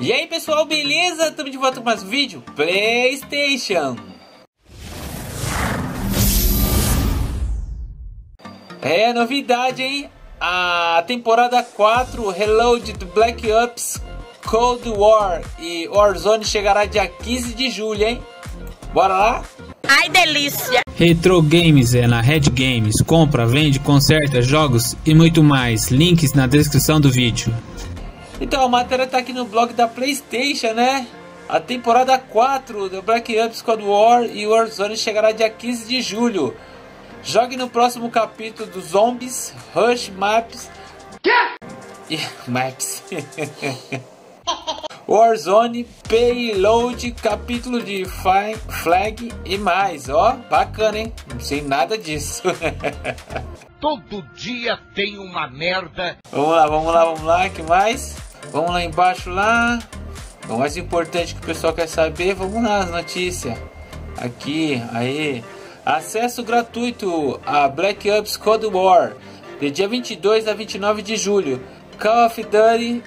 E aí pessoal, beleza? Estamos de volta com mais um vídeo Playstation É novidade, hein? A temporada 4 Reload do Black Ops Cold War e Warzone chegará dia 15 de julho, hein? Bora lá? Ai, delícia! Retro Games é na Red Games. Compra, vende, conserta, jogos e muito mais. Links na descrição do vídeo. Então, a matéria tá aqui no blog da PlayStation, né? A temporada 4 do Black Ops Cold War e Warzone chegará dia 15 de julho. Jogue no próximo capítulo dos Zombies, Rush Maps. E, maps. Warzone, Payload, capítulo de Flag e mais, ó, bacana, hein? Não sei nada disso. Todo dia tem uma merda. Vamos lá, vamos lá, vamos lá, que mais? Vamos lá embaixo lá. O mais importante que o pessoal quer saber, vamos lá as notícias. Aqui, aí. Acesso gratuito a Black Ops Cold War, de dia 22 a 29 de julho. Call of Duty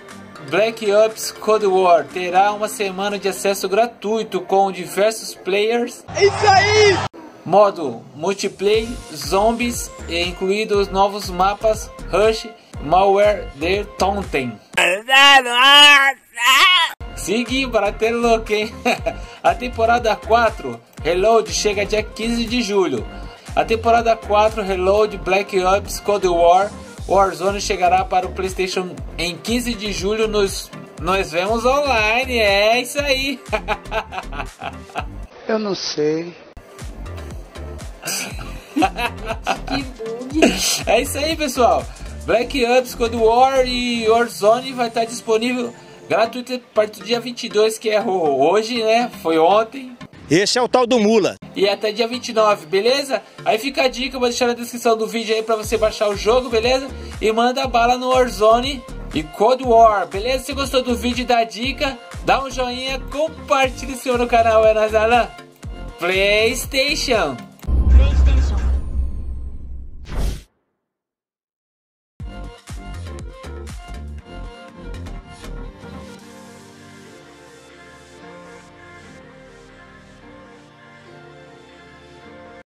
Black Ops Cold War terá uma semana de acesso gratuito com diversos players. É isso aí! Modo multiplayer, zombies e incluídos novos mapas Rush, Malware The Taunting. Segui, bater louco, hein? A temporada 4 Reload chega dia 15 de julho. A temporada 4 Reload Black Ops Cold War Warzone chegará para o PlayStation em 15 de julho. Nos, nós vemos online. É isso aí. Eu não sei. que bug. É isso aí, pessoal. Black Ops Cold War e Warzone vai estar disponível gratuito a partir do dia 22, que é hoje, né? Foi ontem. Esse é o tal do Mula. E até dia 29, beleza? Aí fica a dica, eu vou deixar na descrição do vídeo aí pra você baixar o jogo, beleza? E manda bala no Warzone e Cold War, beleza? Se gostou do vídeo, dá dica, dá um joinha, compartilha o seu no canal, é Nazalan Playstation.